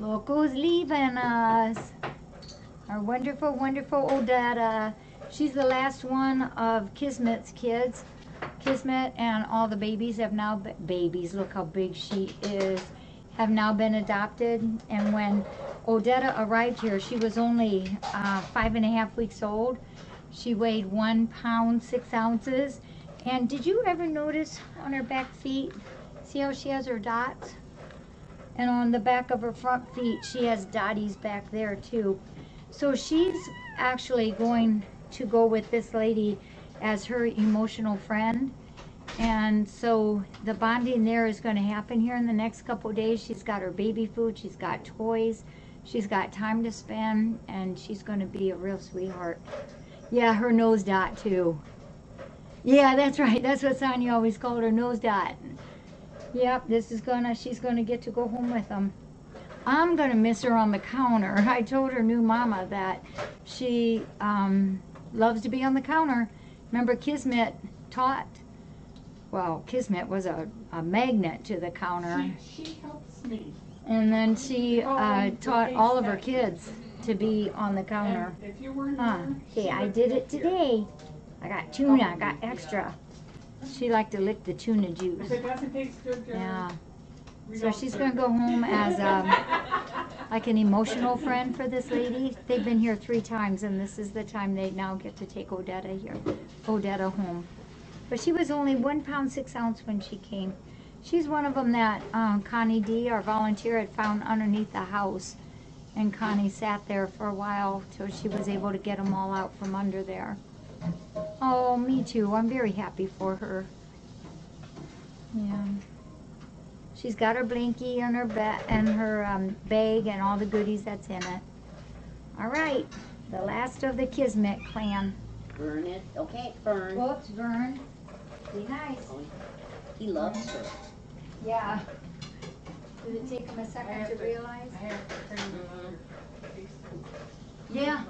Look who's leaving us. Our wonderful, wonderful Odetta. She's the last one of Kismet's kids. Kismet and all the babies have now, babies, look how big she is, have now been adopted. And when Odetta arrived here, she was only uh, five and a half weeks old. She weighed one pound, six ounces. And did you ever notice on her back feet, see how she has her dots? And on the back of her front feet, she has dotties back there too. So she's actually going to go with this lady as her emotional friend. And so the bonding there is going to happen here in the next couple days. She's got her baby food, she's got toys, she's got time to spend, and she's going to be a real sweetheart. Yeah, her nose dot too. Yeah, that's right. That's what Sonia always called her nose dot. Yep, this is gonna, she's gonna get to go home with them. I'm gonna miss her on the counter. I told her new mama that she um, loves to be on the counter. Remember Kismet taught, well, Kismet was a, a magnet to the counter. She, she helps me. And then she uh, taught all of her kids to be on the counter. And if you weren't Huh, okay, I did it today. I got tuna, I got extra. She liked to lick the tuna juice. If it doesn't taste good, Jerry, Yeah. So she's gonna go home as um, like an emotional friend for this lady. They've been here three times and this is the time they now get to take Odetta here, Odetta home. But she was only one pound, six ounce when she came. She's one of them that um, Connie D, our volunteer, had found underneath the house. And Connie sat there for a while till she was able to get them all out from under there. Oh, me too. I'm very happy for her. Yeah. She's got her blinky and her ba- and her um, bag and all the goodies that's in it. All right, the last of the Kismet clan. Burn it. Okay, burn. Whoops, Vern. Be nice. He loves her. Yeah. Did it take him a second to to- realize? I have to turn the taste. Yeah,